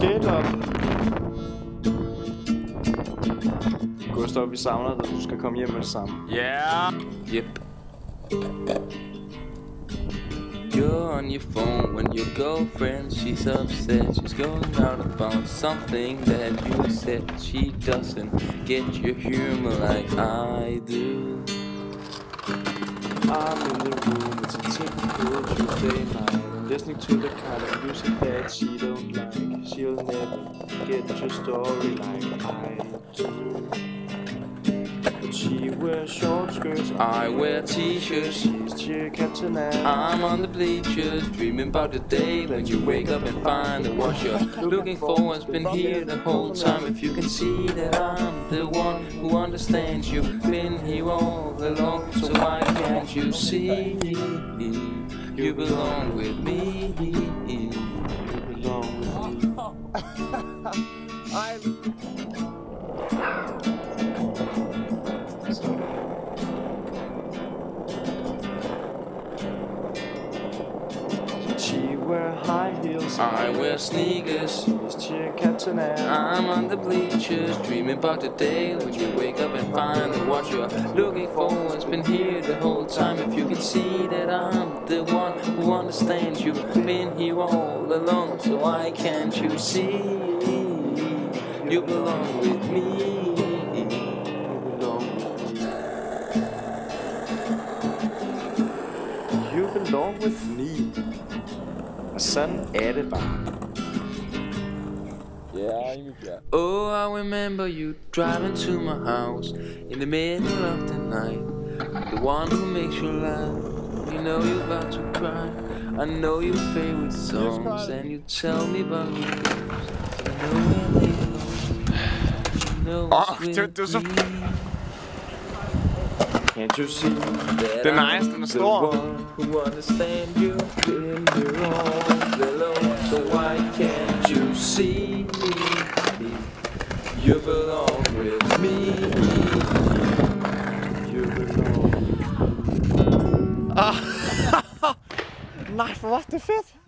Det er op. Gustav, vi savner dig. Du skal komme hjem med det samme. Yeah. Yep. You're on your phone when your girlfriend she's upset. She's going out about something that you said. She doesn't get your humor like I do. I'm in the room, it's a typical Tuesday night Listening to the kind of music that she don't like. She'll never get your story like I do she wears short skirts. I wear t-shirts. She's cheer captain and I'm on the bleachers, dreaming about the day when you wake up and find that what you're looking for has been here the whole time. If you can see that I'm the one who understands you, been here all along, so why can't you see you belong with me? You belong with me. She wear high heels I wear sneakers. She's cheer captain and I'm on the bleachers, dreaming about the day when you wake up and find that what you're looking for has been here the whole time. If you can see that I'm the one who understands you, been here all along, so why can't you see you belong with me? You belong with me Og sådan er det bare Oh, I remember you driving to my house in the middle of the night. The one who makes you laugh. You know you're about to cry. I know your favorite songs, and you tell me about your girls. You know where they belong. You know Åh, it's det- det er så- with me Can't you see that Den er I'm nice, den the stor. one who understand you, been here all along. So why can't you see me? you belong with me? You belong Nej, for er det fedt.